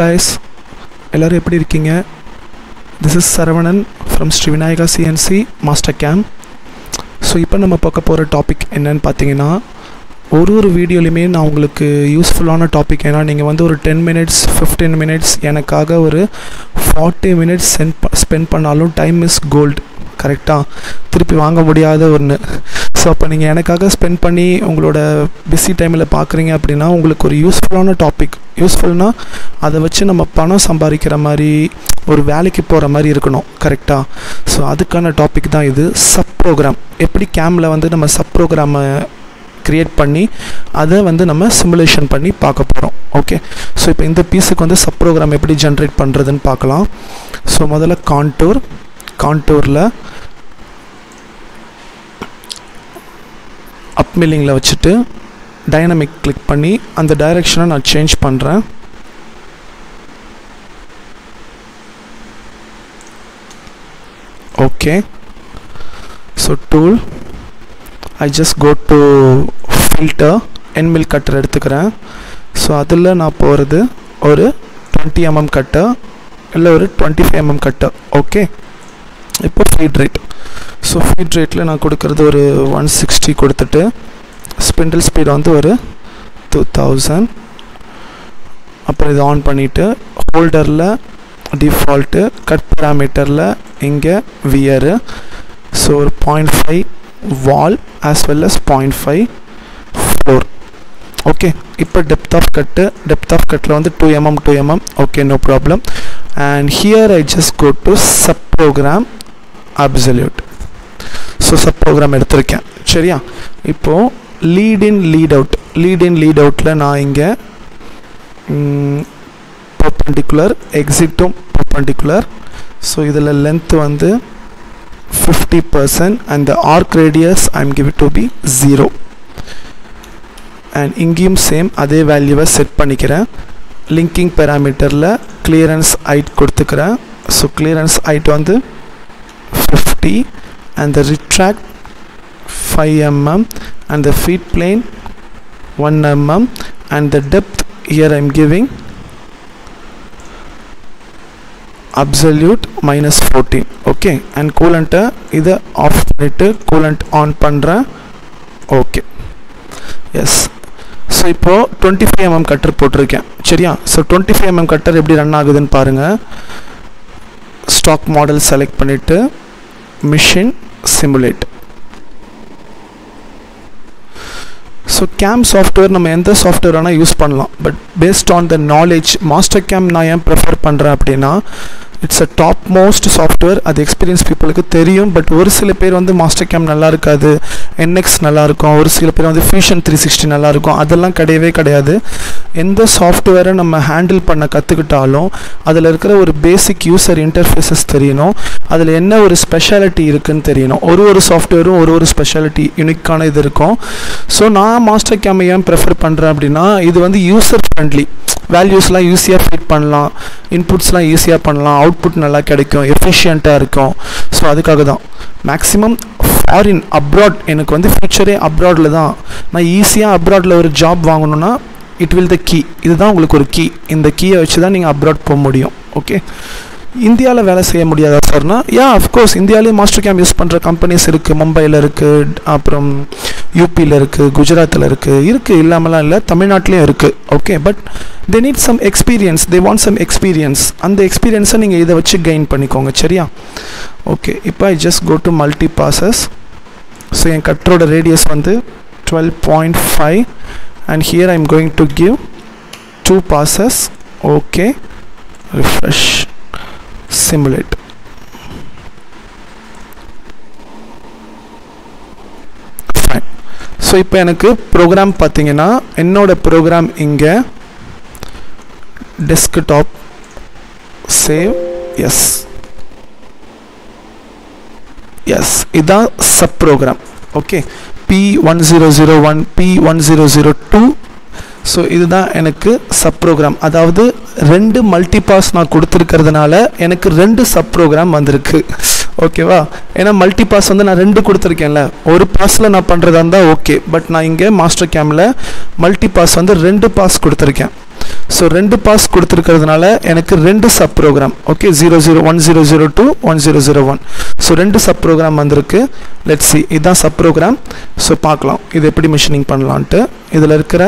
Guys எல்லோரும் எப்படி இருக்கீங்க? This is Saravanan from Sri Vinayaka CNC Mastercam so இப்போ நம்ம பார்க்க போகிற டாபிக் என்னன்னு பார்த்தீங்கன்னா ஒரு ஒரு வீடியோலையுமே நான் உங்களுக்கு யூஸ்ஃபுல்லான டாபிக் ஏன்னா நீங்கள் வந்து ஒரு டென் மினிட்ஸ் ஃபிஃப்டீன் மினிட்ஸ் எனக்காக ஒரு ஃபார்ட்டி மினிட்ஸ் சென்ட் ஸ்பெண்ட் பண்ணாலும் டைம் இஸ் கோல்டு கரெக்டாக திருப்பி வாங்க முடியாத ஒன்று ஸோ அப்போ நீங்கள் எனக்காக ஸ்பெண்ட் பண்ணி உங்களோட பிஸி டைமில் பார்க்குறீங்க அப்படின்னா உங்களுக்கு ஒரு யூஸ்ஃபுல்லான டாபிக் யூஸ்ஃபுல்னால் அதை வச்சு நம்ம பணம் சம்பாதிக்கிற மாதிரி ஒரு வேலைக்கு போகிற மாதிரி இருக்கணும். கரெக்டாக ஸோ அதுக்கான டாபிக் தான் இது. சப் ப்ரோக்ராம் எப்படி கேமில் வந்து நம்ம சப் ப்ரோக்ராமை க்ரியேட் பண்ணி அதை வந்து நம்ம சிமுலேஷன் பண்ணி பார்க்க போகிறோம் ஓகே ஸோ இப்போ இந்த பீஸுக்கு வந்து சப் ப்ரோக்ராம் எப்படி ஜென்ரேட் பண்ணுறதுன்னு பார்க்கலாம். ஸோ முதல்ல கான்டூர் கான்டூரில் அப் மில்லிங்கில் வச்சுட்டு டைனமிக் கிளிக் பண்ணி அந்த டைரெக்ஷனை நான் சேஞ்ச் பண்ணுறேன் okay so tool I just go to filter end mill cutter எடுத்துக்கிறேன். ஸோ அதில் நான் போகிறது ஒரு டுவெண்ட்டி எம்எம் கட்டர் இல்லை ஒரு twenty five MM cutter okay இப்போ ஃபீட் ரேட் ஸோ ஃபீட் ரேட்டில் நான் கொடுக்குறது ஒரு ஒன் சிக்ஸ்டி கொடுத்துட்டு ஸ்பிண்டில் ஸ்பீட் வந்து ஒரு டூ தௌசண்ட் அப்புறம் இதை ஆன் பண்ணிவிட்டு ஹோல்டரில் டிஃபால்ட்டு கட் பேராமீட்டரில் இங்கே வியரு ஸோ ஒரு point five wall as well as point five floor okay இப்போ depth of cut depth of கட்டில் வந்து two MM two MM okay no problem and here I just go to sub program absolute so sub program எடுத்திருக்கேன். சரியா? இப்போது lead in lead out lead in lead அவுட்டில் நான் இங்கே perpendicular எக்ஸிட்டும் perpendicular so இதில் லென்த் வந்து fifty percent and the arc radius I am give to be zero and இங்கேயும் சேம் அதே வேல்யூவை செட் பண்ணிக்கிறேன். லிங்கிங் பேராமீட்டரில் கிளியரன்ஸ் ஹைட் கொடுத்துக்கிறேன். ஸோ கிளியரன்ஸ் ஹைட் வந்து fifty and the retract five MM and the feed plane one MM and the depth here I'm giving absolute minus 14 okay and coolant இதை off பண்ணிட்டு coolant on பண்ணுறேன் okay yes so இப்போது twenty five MM cutter போட்டிருக்கேன். சரியா? So twenty five MM cutter எப்படி run ஆகுதுன்னு பாருங்கள் stock model select பண்ணிவிட்டு machine simulate so cam software நம்ம எந்த சாஃப்ட்வேர் வேணால் யூஸ் பண்ணலாம். But based on the knowledge Mastercam நான் ஏன் ப்ரிஃபர் பண்ணுறேன் அப்படின்னா it's a top most software அது எக்ஸ்பீரியன்ஸ் பீப்புளுக்கு தெரியும். பட் ஒரு சில பேர் வந்து மாஸ்டர் கேம் நல்லா இருக்காது. என்எக்ஸ் நல்லாயிருக்கும் ஒரு சில பேர் வந்து ஃபியூஷன் த்ரீ சிக்ஸ்டி நல்லாயிருக்கும் அதெல்லாம் கிடையவே கிடையாது. எந்த சாஃப்ட்வேரை நம்ம ஹேண்டில் பண்ண கற்றுக்கிட்டாலும் அதில் இருக்கிற ஒரு பேசிக் யூசர் இன்டர்ஃபேஸஸ் தெரியணும். அதில் என்ன ஒரு ஸ்பெஷாலிட்டி இருக்குதுன்னு தெரியணும். ஒரு ஒரு சாஃப்ட்வேரும் ஒரு ஒரு ஸ்பெஷாலிட்டி யூனிக்கான இது இருக்கும். ஸோ நான் மாஸ்டர் கேம் ஏன் ப்ரிஃபர் பண்ணுறேன் அப்படின்னா இது வந்து யூசர் ஃப்ரெண்ட்லி வேல்யூஸ்லாம் ஈஸியாக ஃபிட் பண்ணலாம். இன்புட்ஸ்லாம் ஈஸியாக பண்ணலாம். அவுட்புட் நல்லா கிடைக்கும். எஃபிஷியண்ட்டாக இருக்கும். ஸோ அதுக்காக தான் மேக்ஸிமம் ஃபாரின் அப்ராட் எனக்கு வந்து ஃபியூச்சரே அப்ராடில் தான். நான் ஈஸியாக அப்ராடில் ஒரு ஜாப் வாங்கணுன்னா இட் வில் த கீ இதுதான் உங்களுக்கு ஒரு கீ இந்த கீயை வச்சு தான் நீங்கள் அப்ராட் போக முடியும். ஓகே இந்தியாவில் வேலை செய்ய முடியாதா சார்னா யா அஃப்கோர்ஸ் இந்தியாவிலேயே மாஸ்டர் கேம் யூஸ் பண்ணுற கம்பெனிஸ் இருக்குது மும்பையில் இருக்குது அப்புறம் யூபியில் இருக்குது குஜராத்தில் இருக்குது இருக்குது இல்லாமலாம் இல்லை தமிழ்நாட்டிலையும் இருக்குது okay but they need some experience they want some experience அந்த எக்ஸ்பீரியன்ஸை நீங்கள் இதை வச்சு கெயின் பண்ணிக்கோங்க சரியா? ஓகே இப்போ I just go to multi passes so என் கட்டரோட ரேடியஸ் வந்து twelve point five and here I am going to give two passes okay refresh simulate. Fine. So இப்போ எனக்கு ப்ரோக்ராம் பார்த்தீங்கன்னா என்னோட ப்ரோக்ராம் இங்கே டெஸ்க்டாப் சேவ் எஸ் எஸ் இதுதான் sub program okay P one zero zero one P one zero zero two so இதுதான் எனக்கு sub program அதாவது ரெண்டு மல்டிபாஸ் நான் கொடுத்துருக்கிறதுனால எனக்கு ரெண்டு சப் ப்ரோக்ராம் வந்திருக்கு. ஓகேவா? ஏன்னா மல்டி பாஸ் வந்து நான் ரெண்டு கொடுத்துருக்கேன்ல. ஒரு பாஸில் நான் பண்ணுறதா இருந்தால் ஓகே பட் நான் இங்கே மாஸ்டர் கேமில் மல்டி பாஸ் வந்து ரெண்டு பாஸ் கொடுத்துருக்கேன். ஸோ ரெண்டு பாஸ் கொடுத்துருக்கிறதுனால எனக்கு ரெண்டு sub program okay zero zero one zero zero two one zero zero one so ரெண்டு சப் ப்ரோக்ராம் வந்திருக்கு. லெட் சி இதுதான் சப் ப்ரோக்ராம் ஸோ பார்க்கலாம். இது எப்படி மிஷினிங் பண்ணலான்ட்டு. இதில் இருக்கிற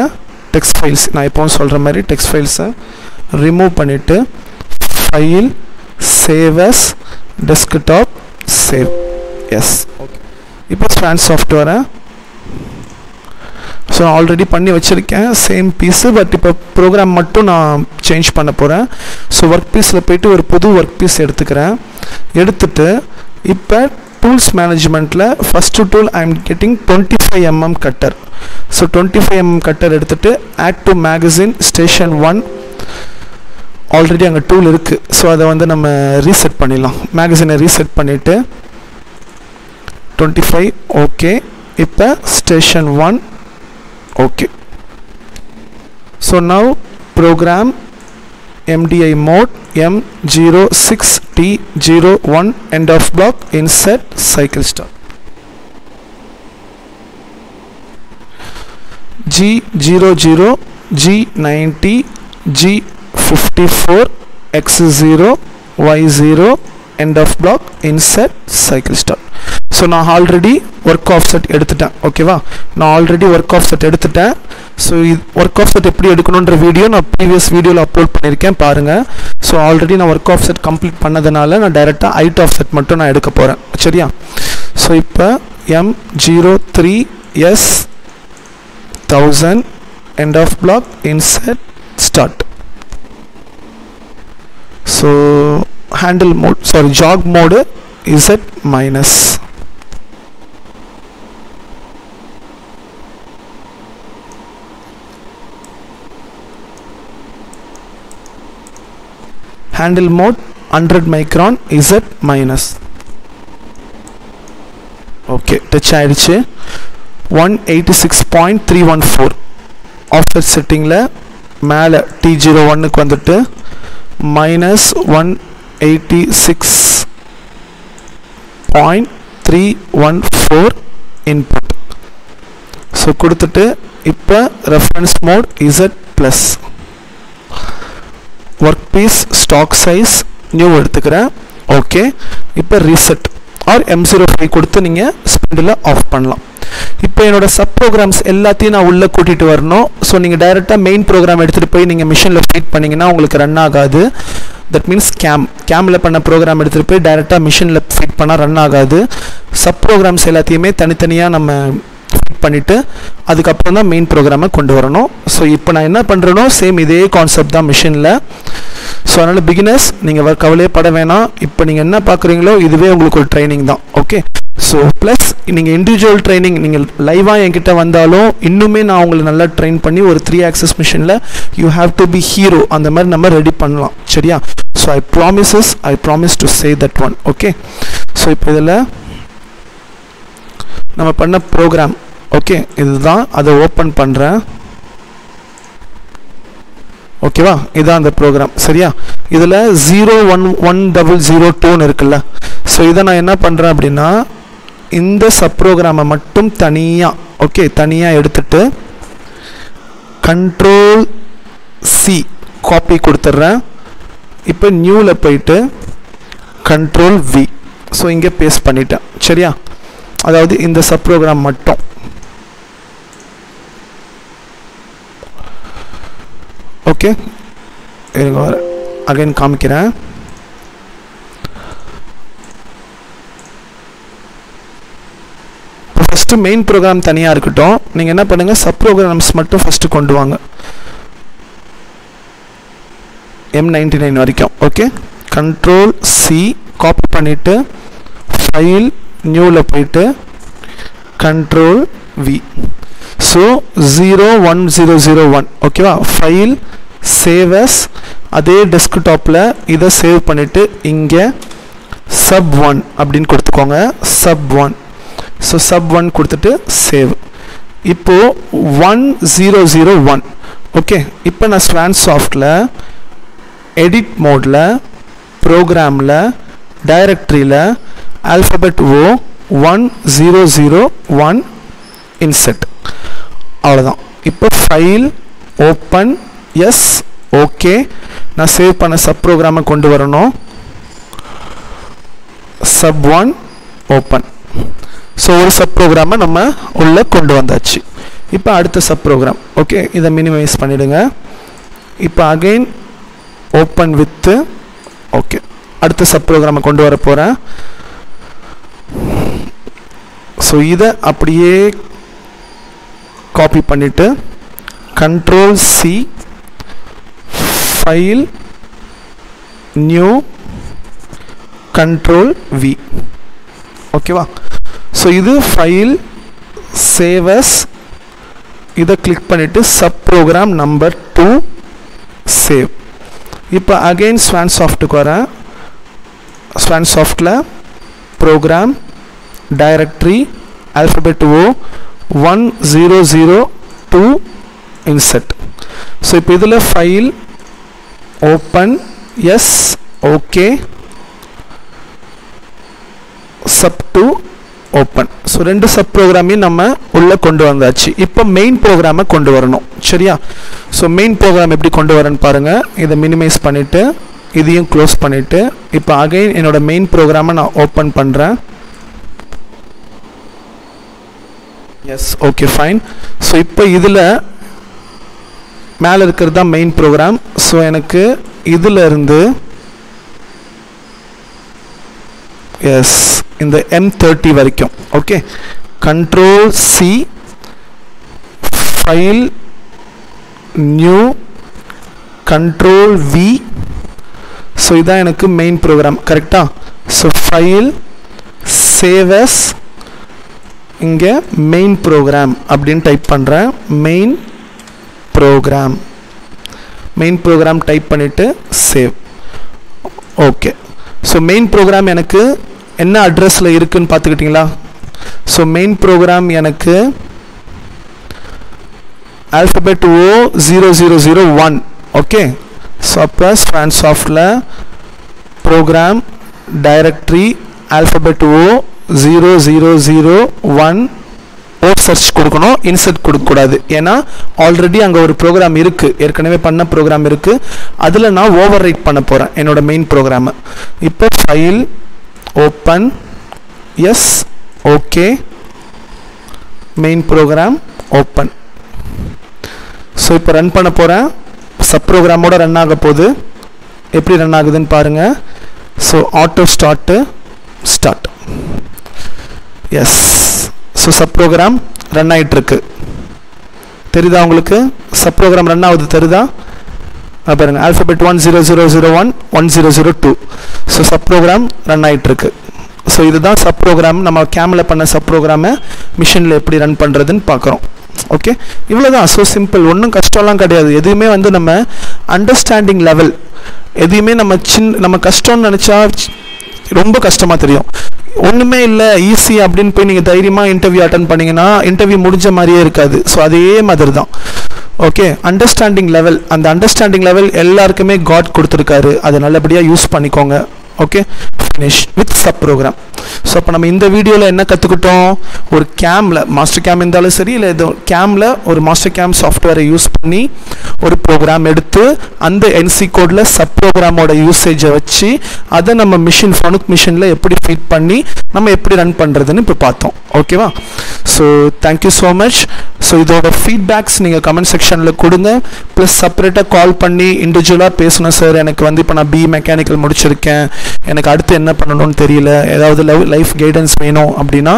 டெக்ஸ்ட் ஃபைல்ஸ் நான் எப்போவும் சொல்கிற மாதிரி டெக்ஸ்ட் ஃபைல்ஸை ரிமூவ் பண்ணிவிட்டு file save as desktop save as okay இப்போ ஸ்பேன் சாஃப்ட்வேரை ஸோ நான் ஆல்ரெடி பண்ணி வச்சுருக்கேன். சேம் பீஸு பட் இப்போ ப்ரோக்ராம் மட்டும் நான் சேஞ்ச் பண்ண போகிறேன் ஸோ ஒர்க் பீஸில் போயிட்டு ஒரு புது ஒர்க் பீஸ் எடுத்துக்கிறேன். எடுத்துட்டு இப்போ tools மேனேஜ்மெண்ட்டில் first tool I am getting twenty five MM cutter so twenty five MM cutter எடுத்துட்டு add to magazine station one already அங்கே டூல் இருக்குது ஸோ அதை வந்து நம்ம ரீசெட் பண்ணிடலாம். மேகசினை ரீசெட் பண்ணிவிட்டு டுவெண்ட்டி ஃபைவ் ஓகே இப்போ station one okay. So now program mdi mode m06t01 end of block insert cycle start g00 g90 g54 x0 y0 end of block insert cycle start so நான் already work offset எடுத்துட்டேன் ஓகேவா நான் already work offset எடுத்துட்டேன். So இது work offset எப்படி எடுக்கணுன்ற video நான் previous வீடியோவில் அப்லோட் பண்ணியிருக்கேன். பாருங்கள் ஸோ ஆல்ரெடி நான் ஒர்க் ஆஃப் செட் கம்ப்ளீட் பண்ணதுனால நான் டைரெக்டாக ஐட் ஆஃப் செட் மட்டும் நான் எடுக்க போகிறேன் சரியா? ஸோ இப்போ M zero three S thousand end of block insert start so handle mode sorry jog mode Z minus handle mode 100 micron z minus. Okay touch ஆயிடுச்சு one eighty six point three one four offer செட்டிங்கில் மேலே T zero ஒன்னுக்கு வந்துட்டு minus one eighty six point three one four input so கொடுத்துட்டு இப்போ reference mode Z plus work piece stock size new எடுத்துக்கிறேன். Okay இப்போ reset R M zero five கொடுத்து நீங்கள் ஸ்பெண்டில் ஆஃப் பண்ணலாம். இப்போ என்னோட சப் ப்ரோக்ராம்ஸ் எல்லாத்தையும் நான் உள்ளே கூட்டிகிட்டு வரணும். ஸோ நீங்கள் டைரெக்டாக மெயின் ப்ரோக்ராம் எடுத்துகிட்டு போய் நீங்கள் மிஷினில் ஃபீட் பண்ணிங்கன்னா உங்களுக்கு ரன் ஆகாது. தட் மீன்ஸ் கேம் கேமில் பண்ண ப்ரோக்ராம் எடுத்துகிட்டு போய் டைரெக்டாக மிஷினில் ஃபீட் பண்ணால் ரன் ஆகாது. சப் ப்ரோக்ராம்ஸ் எல்லாத்தையுமே தனித்தனியாக நம்ம ஃபிட் பண்ணிவிட்டு அதுக்கப்புறம் தான் மெயின் ப்ரோக்ராமை கொண்டு வரணும். ஸோ இப்போ நான் என்ன பண்ணுறேனோ சேம் இதே கான்செப்ட் தான் மிஷினில் ஸோ அதனால் பிகினர்ஸ் நீங்கள் கவலையே பட வேணாம். இப்போ நீங்கள் என்ன பார்க்குறீங்களோ இதுவே உங்களுக்கு ஒரு ட்ரைனிங் தான். ஓகே ஸோ ப்ளஸ் நீங்கள் இண்டிவிஜுவல் ட்ரைனிங் நீங்கள் லைவாக என்கிட்ட வந்தாலும் இன்னுமே நான் உங்களை நல்லா ட்ரெயின் பண்ணி ஒரு த்ரீ ஆக்சஸ் மிஷினில் you have to be hero அந்த மாதிரி நம்ம ரெடி பண்ணலாம். சரியா? So I promises I promise to say that one okay so இப்போ இதில் நம்ம பண்ண ப்ரோக்ராம் ஓகே இதுதான். அதை ஓப்பன் பண்ணுறேன் ஓகேவா இதான் அந்த ப்ரோக்ராம் சரியா? இதில் zero one one double zero டூன்னு இருக்குல்ல. ஸோ இதை நான் என்ன பண்ணுறேன் அப்படின்னா இந்த சப் ப்ரோக்ராமை மட்டும் தனியாக ஓகே தனியாக எடுத்துட்டு கண்ட்ரோல் சி காப்பி கொடுத்துட்றேன். இப்போ நியூவில் போயிட்டு கண்ட்ரோல் வி ஸோ இங்கே பேஸ்ட் பண்ணிட்டேன். சரியா? அதாவது இந்த சப் ப்ரோக்ராம் மட்டும். ஓகே இருங்க வர அகைன் காமிக்கிறேன். ஃபஸ்ட்டு மெயின் ப்ரோக்ராம் தனியாக இருக்கட்டும். நீங்கள் என்ன பண்ணுங்கள் சப் ப்ரோக்ராம்ஸ் மட்டும் ஃபஸ்ட்டு கொண்டு வாங்க. எம் நைன்டி நைன் வரைக்கும் ஓகே கண்ட்ரோல் சி காப்பி பண்ணிவிட்டு ஃபைல் நியூவில் போயிட்டு control V so zero one zero zero one ஓகேவா ஃபைல் சேவஸ் அதே டெஸ்க்டாப்பில் இதை சேவ் பண்ணிவிட்டு இங்கே சப் ஒன் அப்படின்னு கொடுத்துக்கோங்க. Sub one so sub one கொடுத்துட்டு சேவ் இப்போது one zero zero one okay இப்போ நான் ஸ்வான் சாஃப்டில் எடிட் மோடில் ப்ரோக்ராமில் டைரக்டரியில் alphabet O one zero zero one insert அவ்வளோதான் இப்போ ஃபைல் ஓப்பன் எஸ் ஓகே நான் சேவ் பண்ண சப் ப்ரோக்ராமை கொண்டு வரணும். சப் ஒன் ஓப்பன் ஸோ ஒரு சப் ப்ரோக்ராமை நம்ம உள்ளே கொண்டு வந்தாச்சு. இப்போ அடுத்த சப் ப்ரோக்ராம் ஓகே இதை மினிமைஸ் பண்ணிவிடுங்க இப்போ அகைன் ஓப்பன் வித்து ஓகே அடுத்த சப் ப்ரோக்ராமை கொண்டு வர போகிறேன் ஸோ இதை அப்படியே காப்பி பண்ணிவிட்டு control C file new control V? ஓகேவா ஸோ இது ஃபைல் சேவஸ் இதை கிளிக் பண்ணிவிட்டு sub program number two save இப்போ அகெயின் ஸ்வான் சாஃப்ட்டுக்கு வரேன். Swan சாஃப்டில் program directory alphabet O one zero zero two insert so இப்போ இதில் file open S okay sub two open so ரெண்டு சப் ப்ரோக்ராமையும் நம்ம உள்ளே கொண்டு வந்தாச்சு. இப்போ மெயின் ப்ரோக்ராமை கொண்டு வரணும். சரியா? ஸோ மெயின் ப்ரோக்ராம் எப்படி கொண்டு வரேன்னு பாருங்கள் இதை மினிமைஸ் பண்ணிவிட்டு இதையும் க்ளோஸ் பண்ணிவிட்டு இப்போ அகைன் என்னோட மெயின் ப்ரோக்ராமை நான் ஓப்பன் பண்ணுறேன் எஸ் ஓகே ஃபைன் ஸோ இப்போ இதில் மேலே இருக்கிறது தான் மெயின் ப்ரோக்ராம் ஸோ எனக்கு இதில் இருந்து எஸ் இந்த எம் தேர்ட்டி வரைக்கும். Okay control C file new control V so இதுதான் எனக்கு மெயின் ப்ரோக்ராம் கரெக்டாக ஸோ ஃபைல் சேவஸ் இங்கே மெயின் ப்ரோக்ராம் அப்படின்னு டைப் பண்ணுறேன் main program main program type பண்ணிவிட்டு save okay so main program எனக்கு என்ன அட்ரஸில் இருக்குதுன்னு பார்த்துக்கிட்டிங்களா? ஸோ மெயின் ப்ரோக்ராம் எனக்கு alphabet O zero zero zero one okay so அப்போ ஸ்ட்ராண்ட் சாஃப்டில் program directory alphabet O zero zero zero one O search கொடுக்கணும் இன்சர்ட் கொடுக்கக்கூடாது. ஏன்னா ஆல்ரெடி அங்கே ஒரு ப்ரோக்ராம் இருக்குது ஏற்கனவே பண்ண ப்ரோக்ராம் இருக்குது அதில் நான் ஓவர் ரைட் பண்ண போகிறேன் என்னோடய மெயின் ப்ரோக்ராமை இப்போ file open yes okay main program open so இப்போ ரன் பண்ண போகிறேன் சப் ப்ரோக்ராமோட ரன் ஆக போகுது. எப்படி ரன் ஆகுதுன்னு பாருங்கள் so auto start start yes so sub program run ஆகிட்டுருக்கு தெரியுதா உங்களுக்கு? சப் ப்ரோக்ராம் ரன் ஆகுது தெரியுதா? பாருங்க alphabet one zero zero zero one one zero zero two so sub program run ஆகிட்டுருக்கு ஸோ இதுதான் சப் ப்ரோக்ராம் நம்ம கேமில் பண்ண சப் ப்ரோக்ராமை மிஷினில் எப்படி ரன் பண்ணுறதுன்னு பார்க்குறோம். ஓகே இவ்வளோதான் ஸோ சிம்பிள் ஒன்றும் கஷ்டம்லாம் கிடையாது. எதுவுமே வந்து நம்ம அண்டர்ஸ்டாண்டிங் லெவல் எதையுமே நம்ம சின் நம்ம கஷ்டம்னு நினச்சா ரொம்ப கஷ்டமாக தெரியும். ஒன்றுமே இல்லை. ஈஸி அப்படின்னு போய் நீங்கள் தைரியமாக இன்டர்வியூ அட்டன் பண்ணிங்கன்னா இன்டர்வியூ முடிஞ்ச மாதிரியே இருக்காது. ஸோ அதே மாதிரி தான் ஓகே அண்டர்ஸ்டாண்டிங் லெவல் அந்த அண்டர்ஸ்டாண்டிங் லெவல் எல்லாருக்குமே காட் கொடுத்துருக்காரு. அதை நல்லபடியாக யூஸ் பண்ணிக்கோங்க. Okay finish with sub program so அப்போ நம்ம இந்த வீடியோவில் என்ன கற்றுக்கிட்டோம் ஒரு கேமில் மாஸ்டர் கேம் இருந்தாலும் சரி இல்லை ஏதோ கேமில் ஒரு மாஸ்டர் கேம் சாஃப்ட்வேரை யூஸ் பண்ணி ஒரு ப்ரோக்ராம் எடுத்து அந்த என்சி கோடில் சப் ப்ரோக்ராமோட யூசேஜை வச்சு அதை நம்ம மிஷின் ஃபனுக் மிஷினில் எப்படி ஃபீட் பண்ணி நம்ம எப்படி ரன் பண்ணுறதுன்னு இப்போ பார்த்தோம். ஓகேவா so thank you so much so இதோட ஃபீட்பேக்ஸ் நீங்கள் கமெண்ட் செக்ஷனில் கொடுங்க. ப்ளஸ் செப்பரேட்டாக கால் பண்ணி இண்டிவிஜுவலாக பேசணும் சார் எனக்கு வந்து இப்போ நான் பி மெக்கானிக்கல் முடிச்சிருக்கேன். எனக்கு அடுத்து என்ன பண்ணணும்னு தெரியல. ஏதாவது லெவல் லைஃப் கைடன்ஸ் வேணும் அப்படின்னா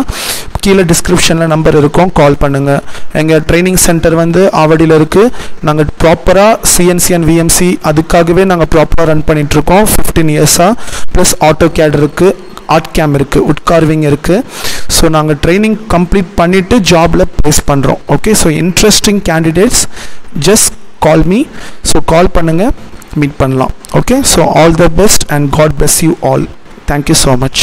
கீழே டிஸ்கிரிப்ஷனில் நம்பர் இருக்கும். கால் பண்ணுங்கள் எங்கள் ட்ரைனிங் சென்டர் வந்து ஆவடியில் இருக்குது நாங்கள் ப்ராப்பராக சிஎன்சி அண்ட் விஎம்சி அதுக்காகவே நாங்கள் ப்ராப்பராக ரன் பண்ணிகிட்ருக்கோம் ஃபிஃப்டீன் இயர்ஸாக ப்ளஸ் ஆட்டோ கேட் இருக்குது ஆர்ட் கேம் இருக்குது உட்கார்விங் இருக்குது ஸோ நாங்கள் ட்ரைனிங் கம்ப்ளீட் பண்ணிவிட்டு ஜாபில் ப்ளேஸ் பண்ணுறோம் okay so interesting candidates just call me so call பண்ணுங்கள் மீட் பண்ணலாம். Okay so all the best and God bless you all thank you so much